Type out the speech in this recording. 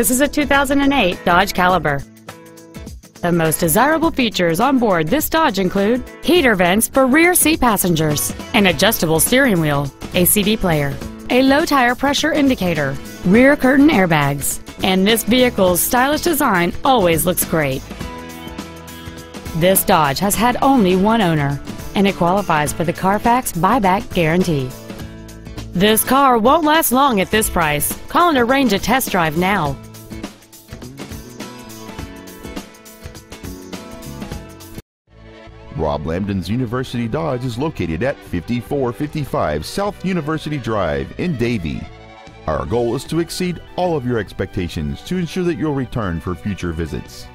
This is a 2008 Dodge Caliber. The most desirable features on board this Dodge include heater vents for rear seat passengers, an adjustable steering wheel, a CD player, a low tire pressure indicator, rear curtain airbags, and this vehicle's stylish design always looks great. This Dodge has had only one owner, and it qualifies for the Carfax buyback guarantee. This car won't last long at this price. Call and arrange a test drive now. Rob Lambdin's University Dodge is located at 5455 South University Drive in Davie. Our goal is to exceed all of your expectations to ensure that you'll return for future visits.